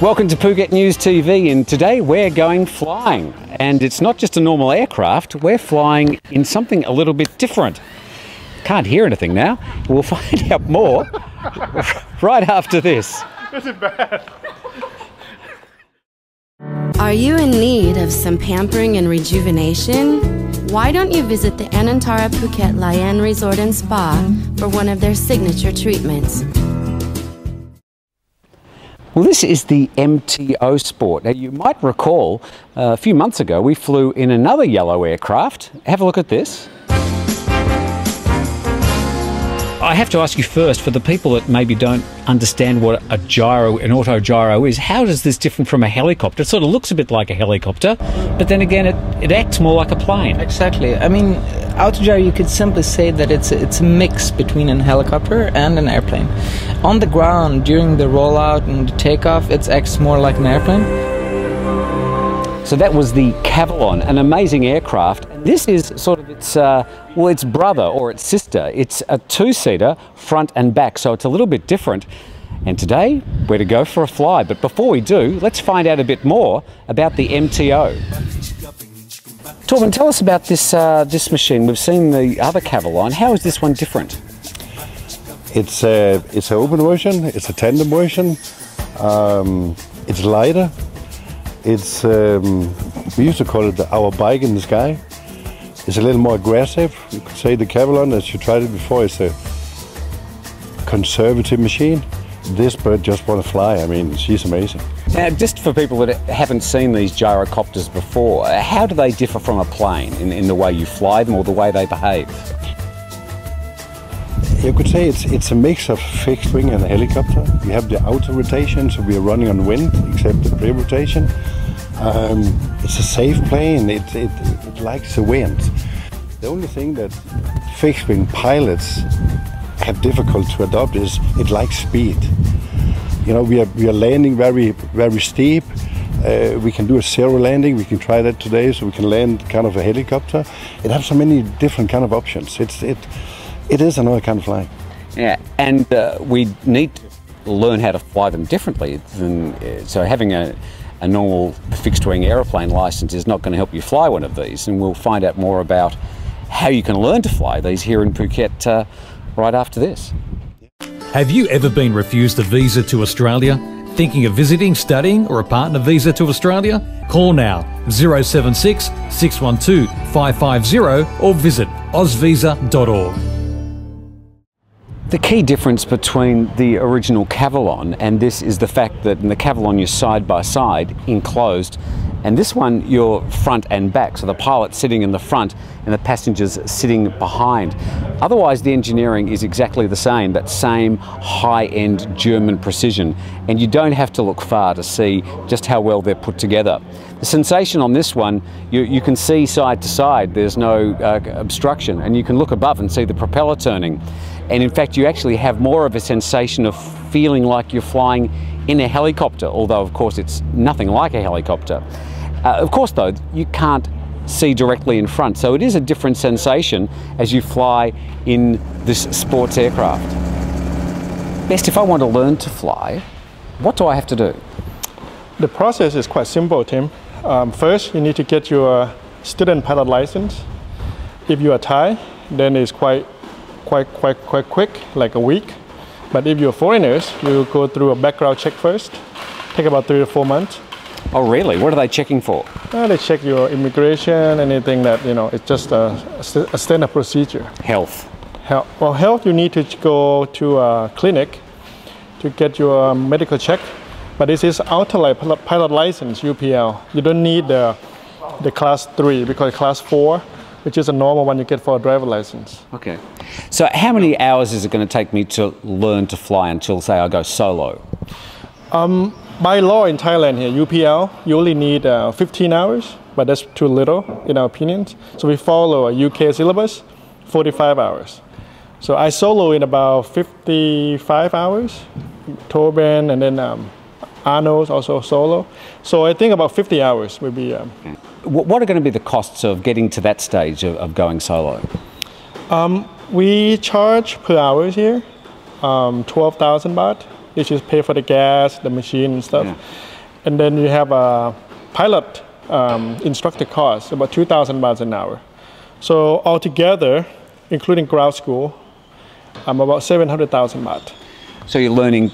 Welcome to Phuket News TV, and today we're going flying. And it's not just a normal aircraft, we're flying in something a little bit different. Can't hear anything now. We'll find out more right after this. This is bad. Are you in need of some pampering and rejuvenation? Why don't you visit the Anantara Phuket Layan Resort and Spa for one of their signature treatments? Well, this is the MTO Sport. Now, you might recall uh, a few months ago we flew in another yellow aircraft. Have a look at this. I have to ask you first, for the people that maybe don't understand what a gyro, an auto gyro is, how does this differ from a helicopter? It sort of looks a bit like a helicopter, but then again, it, it acts more like a plane. Exactly. I mean, autogyro, you could simply say that it's a, it's a mix between a helicopter and an airplane. On the ground, during the rollout and the takeoff, it acts more like an airplane. So that was the Cavalon, an amazing aircraft. And this is sort of its, uh, well, its brother or its sister. It's a two-seater, front and back, so it's a little bit different. And today, we're to go for a fly. But before we do, let's find out a bit more about the MTO. Torben, tell us about this, uh, this machine. We've seen the other Cavalon. How is this one different? It's a it's an open version. It's a tandem version. Um, it's lighter. It's um, we used to call it the, our bike in the sky. It's a little more aggressive. You could say the Cavalon, as you tried it before, is a conservative machine. This bird just want to fly. I mean, she's amazing. Now, just for people that haven't seen these gyrocopters before, how do they differ from a plane in, in the way you fly them or the way they behave? You could say it's it's a mix of fixed wing and a helicopter. We have the autorotation, so we are running on wind, except the rear rotation. Um, it's a safe plane. It, it, it likes the wind. The only thing that fixed wing pilots have difficult to adopt is it likes speed. You know, we are we are landing very very steep. Uh, we can do a zero landing. We can try that today, so we can land kind of a helicopter. It has so many different kind of options. It's it it is another kind of flying. Yeah, and uh, we need to learn how to fly them differently. Than, uh, so having a, a normal fixed wing aeroplane license is not going to help you fly one of these. And we'll find out more about how you can learn to fly these here in Phuket uh, right after this. Have you ever been refused a visa to Australia? Thinking of visiting, studying, or a partner visa to Australia? Call now 076 612 550 or visit ozvisa.org. The key difference between the original Cavalon and this is the fact that in the Cavalon you're side by side, enclosed, and this one you're front and back, so the pilot sitting in the front and the passengers sitting behind. Otherwise, the engineering is exactly the same, that same high-end German precision, and you don't have to look far to see just how well they're put together. The sensation on this one, you, you can see side to side, there's no uh, obstruction, and you can look above and see the propeller turning. And in fact, you actually have more of a sensation of feeling like you're flying in a helicopter, although of course it's nothing like a helicopter. Uh, of course though, you can't see directly in front, so it is a different sensation as you fly in this sports aircraft. Best, if I want to learn to fly, what do I have to do? The process is quite simple, Tim. Um, first, you need to get your student pilot license. If you are Thai, then it's quite quite quite quite quick, like a week. But if you're foreigners, you go through a background check first. Take about three to four months. Oh, really? What are they checking for? Uh, they check your immigration, anything that you know. It's just a, a standard procedure. Health. Health. Well, health. You need to go to a clinic to get your medical check. But this is outer pilot license (UPL). You don't need the the class three because class four which is a normal one you get for a driver license. Okay. So how many hours is it going to take me to learn to fly until, say, I go solo? Um, by law in Thailand here, UPL, you only need uh, 15 hours, but that's too little in our opinion. So we follow a UK syllabus, 45 hours. So I solo in about 55 hours, Torben, and then um, Arnold's also solo. So I think about 50 hours would be. Um, what are going to be the costs of getting to that stage of, of going solo? Um, we charge per hour here, um, 12,000 baht You just pay for the gas, the machine and stuff. Yeah. And then you have a pilot um, instructor cost, about 2,000 bahts an hour. So altogether, including ground school, I'm about 700,000 baht. So you're learning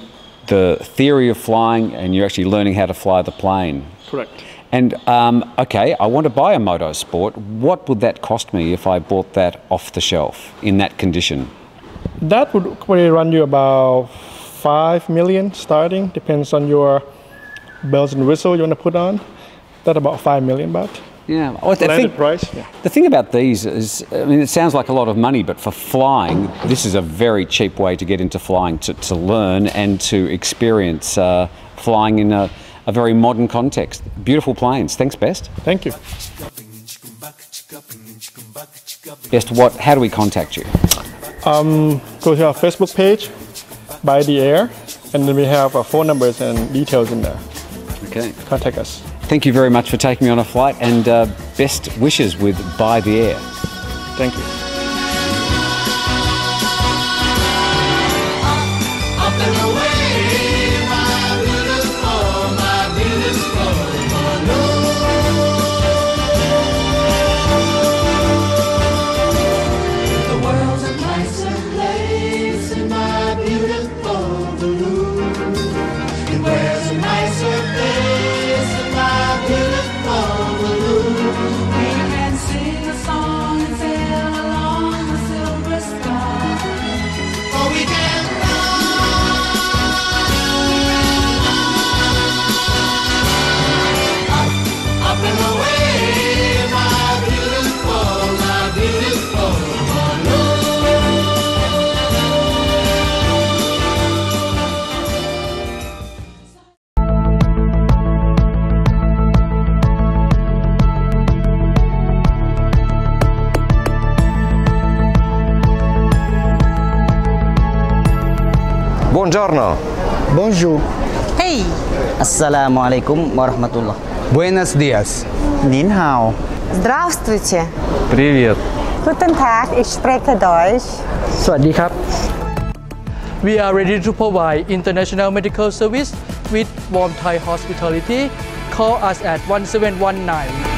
the theory of flying and you're actually learning how to fly the plane. Correct. And um, okay, I want to buy a MTO Sport. What would that cost me if I bought that off the shelf in that condition? That would probably run you about 5 million starting, depends on your bells and whistle you want to put on. That about 5 million baht. Yeah. The, Landed thing, price? Yeah. the thing about these is, I mean, it sounds like a lot of money, but for flying, this is a very cheap way to get into flying, to, to learn and to experience uh, flying in a, a very modern context. Beautiful planes. Thanks, Best. Thank you. Best, what? How do we contact you? Go to our Facebook page, By the Air, and then we have our phone numbers and details in there. Okay. Contact us. Thank you very much for taking me on a flight, and uh, best wishes with By the Air. Thank you. Buongiorno. Bonjour. Hey, Assalamualaikum warahmatullah. Buenos dias. Nin hao. Здравствуйте. Привет. Guten Tag, ich spreche Deutsch. สวัสดีครับ We are ready to provide international medical service with warm Thai hospitality. Call us at 1719.